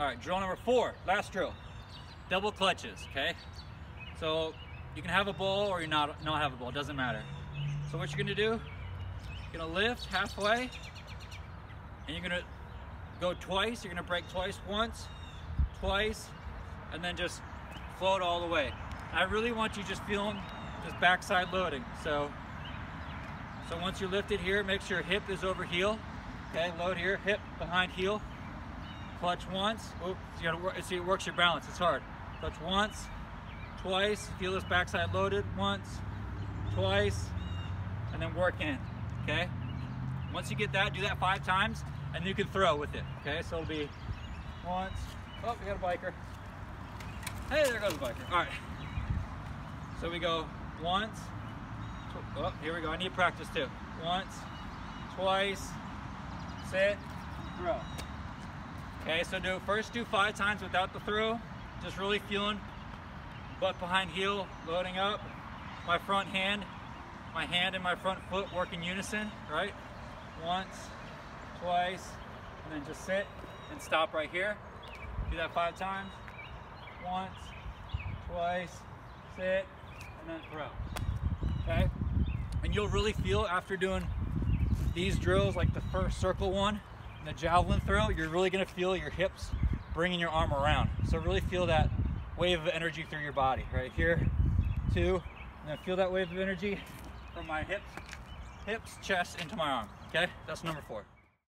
All right, drill number four, last drill. Double clutches, okay? So you can have a ball or you not, not have a ball, doesn't matter. So what you're gonna do, you're gonna lift halfway and you're gonna go twice. You're gonna break twice, once, twice, and then just float all the way. I really want you just feeling just backside loading. So, so once you're lifted here, make sure hip is over heel. Okay, load here, hip behind heel. Clutch once. Oops, you gotta see it works your balance, it's hard. Clutch once, twice, feel this backside loaded, once, twice, and then work in, okay? Once you get that, do that five times, and you can throw with it, okay? So it'll be once, oh, we got a biker. Hey, there goes the biker, all right. So we go once, oh, here we go, I need practice too. Once, twice, sit, throw. Okay, so do first do five times without the throw, just really feeling butt behind heel, loading up, my front hand, my hand and my front foot work in unison, right? Once, twice, and then just sit and stop right here. Do that five times. Once, twice, sit, and then throw. Okay? And you'll really feel after doing these drills, like the first circle one, and the javelin throw, you're really gonna feel your hips bringing your arm around. So really feel that wave of energy through your body, right here, two, and then feel that wave of energy from my hips, hips, chest, into my arm, okay? That's number four.